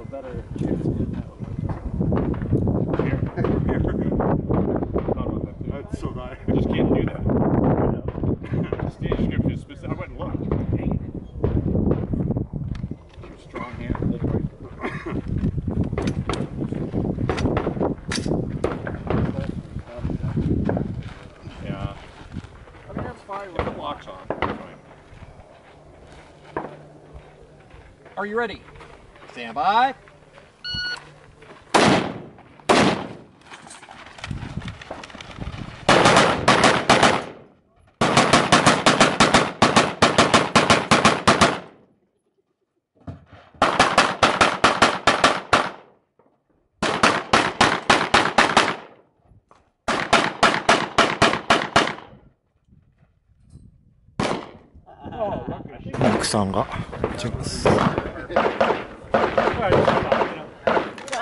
a better chance getting that one. Thought about that too. That's so nice. I just can't do that. Stage description is specific. I went and looked. Too strong hand. Yeah. I mean, that's fine. If the lock's on. Are you ready? Stand by. Oh, 奥さんが違います。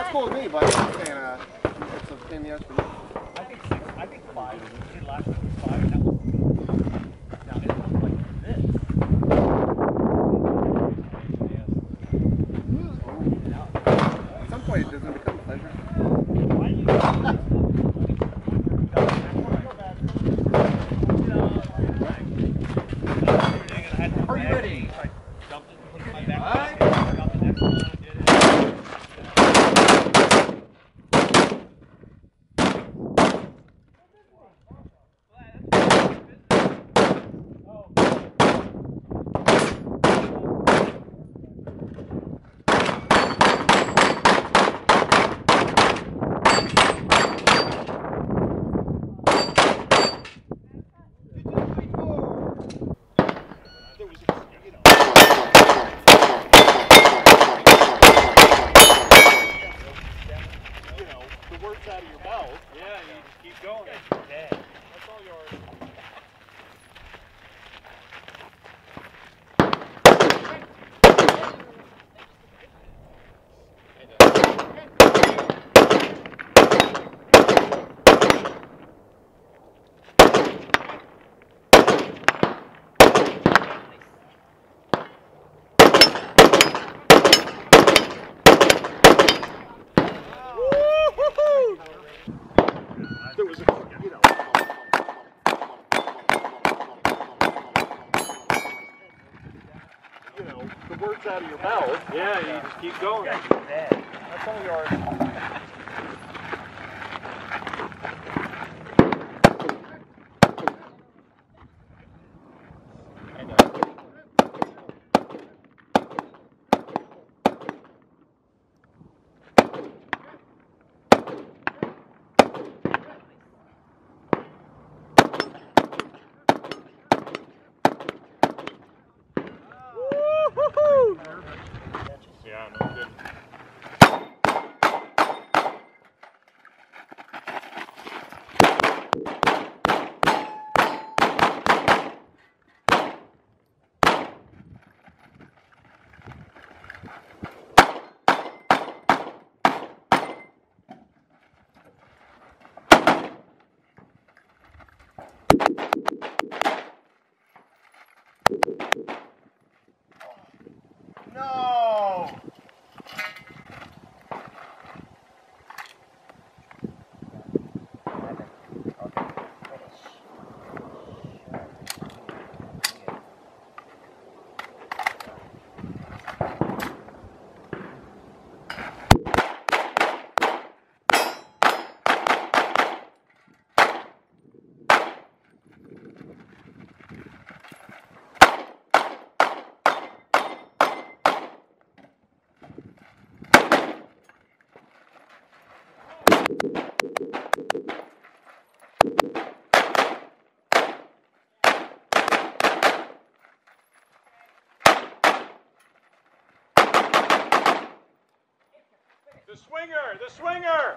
That's cool with me, but I'm saying, uh, it's a pain in the ass for me. I think six. I think five. Did last was five. And that was now it looks like this. At some point, it doesn't become a pleasure. Are you ready? You know, the words out of your mouth. Yeah, you just keep going. That's all yours. There was a, you know. You know, the words out of your mouth. Yeah, you just keep going. That's all yours. Yeah, no good. No! The swinger! The swinger!